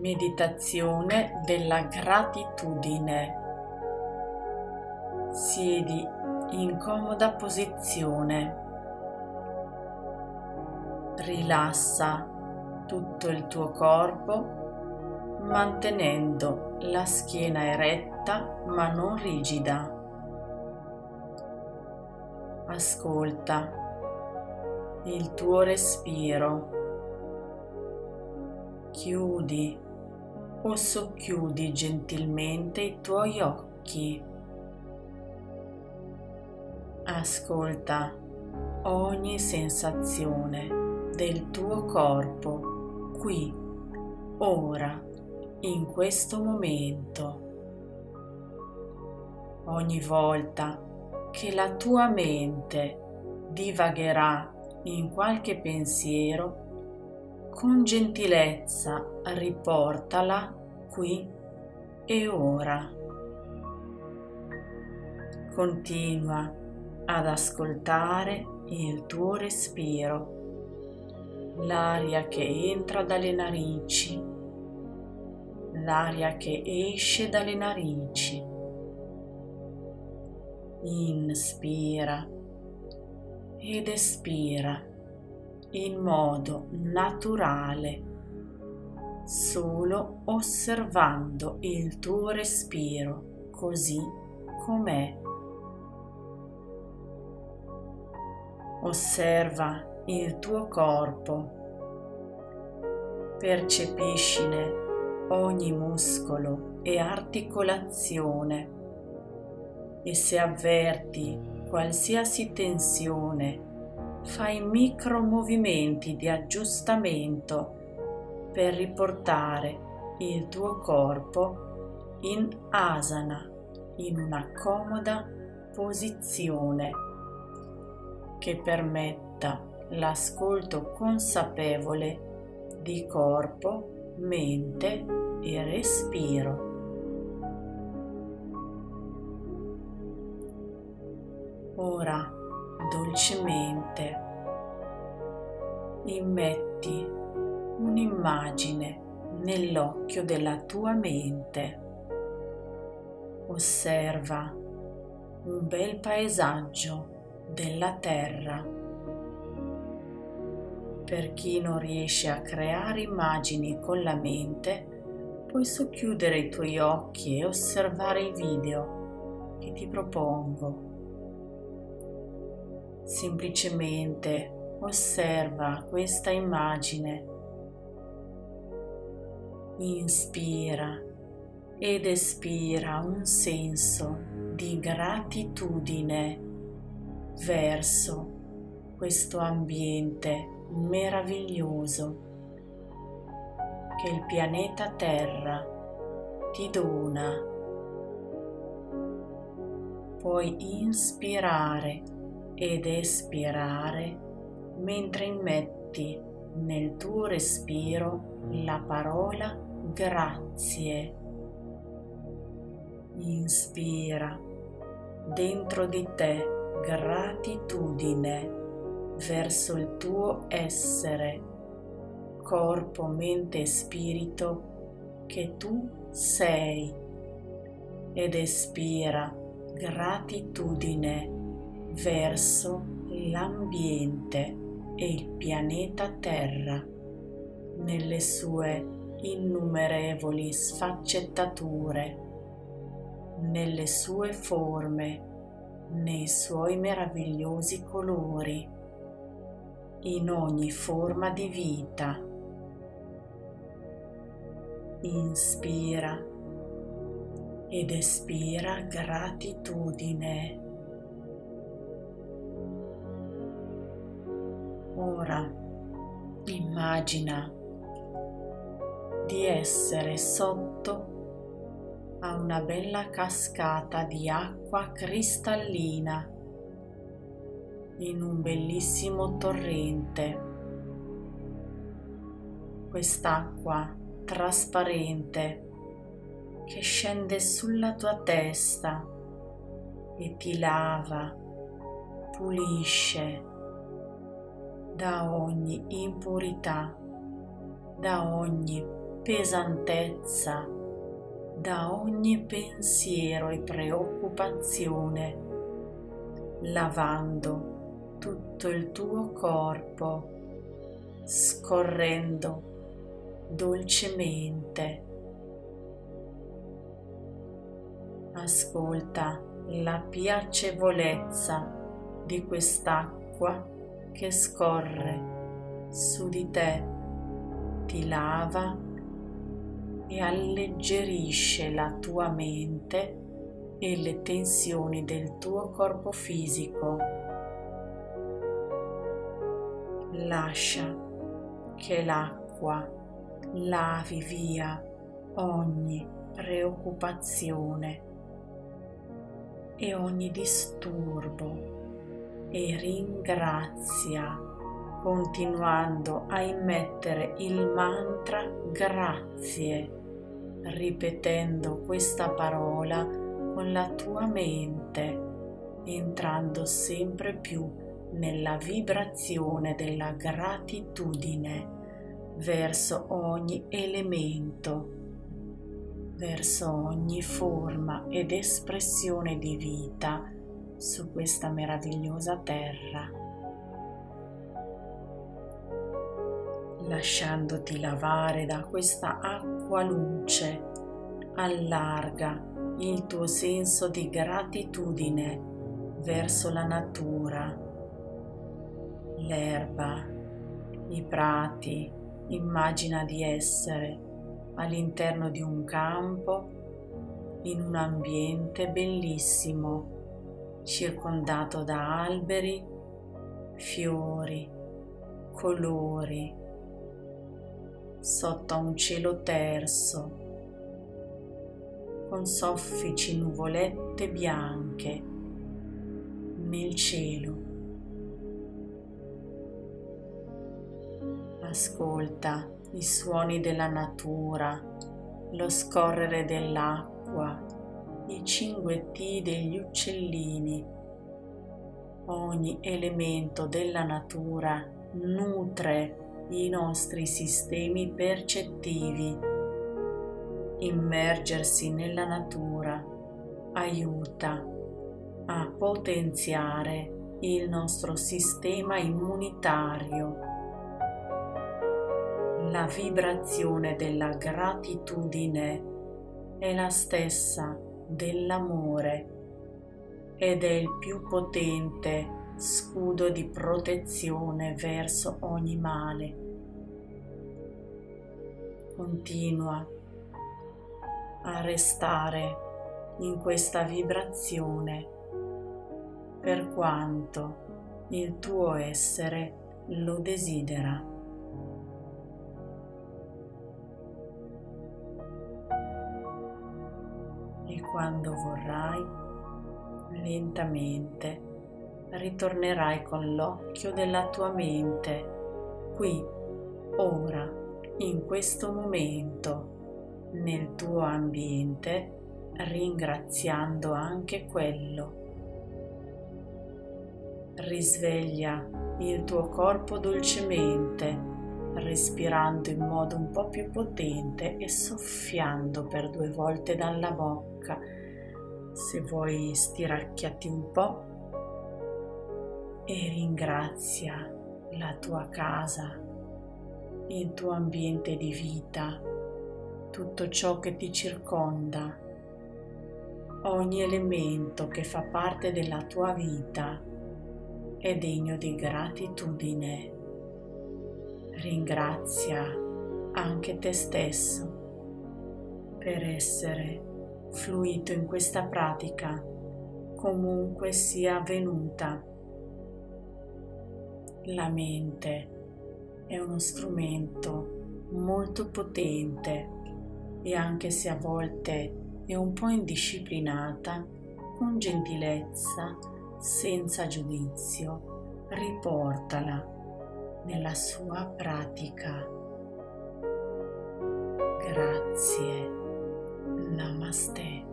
Meditazione della gratitudine. Siedi in comoda posizione. Rilassa tutto il tuo corpo mantenendo la schiena eretta ma non rigida. Ascolta il tuo respiro. Chiudi o socchiudi gentilmente i tuoi occhi. Ascolta ogni sensazione del tuo corpo qui, ora, in questo momento. Ogni volta che la tua mente divagherà in qualche pensiero, con gentilezza riportala qui e ora. Continua ad ascoltare il tuo respiro, l'aria che entra dalle narici, l'aria che esce dalle narici. Inspira ed espira in modo naturale, solo osservando il tuo respiro così com'è. Osserva il tuo corpo, percepiscine ogni muscolo e articolazione e se avverti qualsiasi tensione fai micro movimenti di aggiustamento per riportare il tuo corpo in asana, in una comoda posizione che permetta l'ascolto consapevole di corpo, mente e respiro. Ora dolcemente immetti un'immagine nell'occhio della tua mente. Osserva un bel paesaggio della terra. Per chi non riesce a creare immagini con la mente, puoi socchiudere i tuoi occhi e osservare i video che ti propongo semplicemente osserva questa immagine. Inspira ed espira un senso di gratitudine verso questo ambiente meraviglioso che il pianeta Terra ti dona. Puoi inspirare ed espirare mentre immetti nel tuo respiro la parola grazie. Inspira dentro di te gratitudine verso il tuo essere, corpo, mente e spirito che tu sei ed espira gratitudine verso l'ambiente e il pianeta Terra nelle sue innumerevoli sfaccettature, nelle sue forme, nei suoi meravigliosi colori, in ogni forma di vita. Inspira ed espira gratitudine. Ora immagina di essere sotto a una bella cascata di acqua cristallina in un bellissimo torrente. Quest'acqua trasparente che scende sulla tua testa e ti lava, pulisce da ogni impurità da ogni pesantezza, da ogni pensiero e preoccupazione, lavando tutto il tuo corpo, scorrendo dolcemente. Ascolta la piacevolezza di quest'acqua che scorre su di te, ti lava e alleggerisce la tua mente e le tensioni del tuo corpo fisico. Lascia che l'acqua lavi via ogni preoccupazione e ogni disturbo e ringrazia continuando a immettere il mantra grazie ripetendo questa parola con la tua mente entrando sempre più nella vibrazione della gratitudine verso ogni elemento verso ogni forma ed espressione di vita su questa meravigliosa terra, lasciandoti lavare da questa acqua luce, allarga il tuo senso di gratitudine verso la natura, l'erba, i prati, immagina di essere all'interno di un campo, in un ambiente bellissimo, circondato da alberi, fiori, colori, sotto a un cielo terso, con soffici nuvolette bianche nel cielo. Ascolta i suoni della natura, lo scorrere dell'acqua, i cinguettii degli uccellini. Ogni elemento della natura nutre i nostri sistemi percettivi. Immergersi nella natura aiuta a potenziare il nostro sistema immunitario la vibrazione della gratitudine è la stessa dell'amore ed è il più potente scudo di protezione verso ogni male. Continua a restare in questa vibrazione per quanto il tuo essere lo desidera. Quando vorrai, lentamente ritornerai con l'occhio della tua mente, qui, ora, in questo momento, nel tuo ambiente, ringraziando anche quello. Risveglia il tuo corpo dolcemente, respirando in modo un po' più potente e soffiando per due volte dalla bocca bocca. Se vuoi stiracchiati un po' e ringrazia la tua casa, il tuo ambiente di vita, tutto ciò che ti circonda, ogni elemento che fa parte della tua vita è degno di gratitudine. Ringrazia anche te stesso per essere fluito in questa pratica, comunque sia avvenuta. La mente è uno strumento molto potente e anche se a volte è un po' indisciplinata, con gentilezza, senza giudizio, riportala nella sua pratica. Grazie. Namastê.